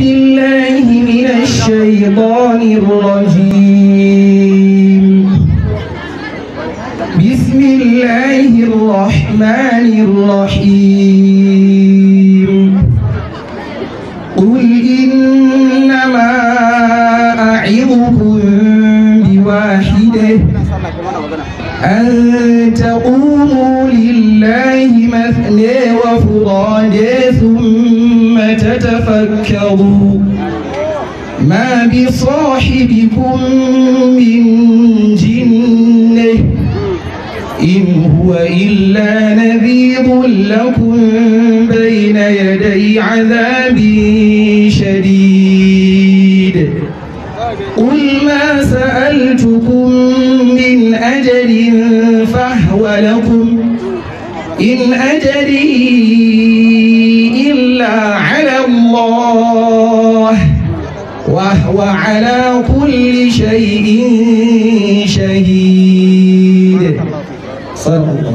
بالله من الشيطان الرجيم. بسم الله الرحمن الرحيم. قل إنما أعظكم بواحدة أن تقوموا لله مثنى وفرادى ثم تتفكروا ما بصاحبكم من جنة إن هو إلا نذير لكم بين يدي عذاب شديد. قل ما سألتكم من أجر فهو لكم. إن أجري إلا وهو على كل شيء شهيد. صلى الله.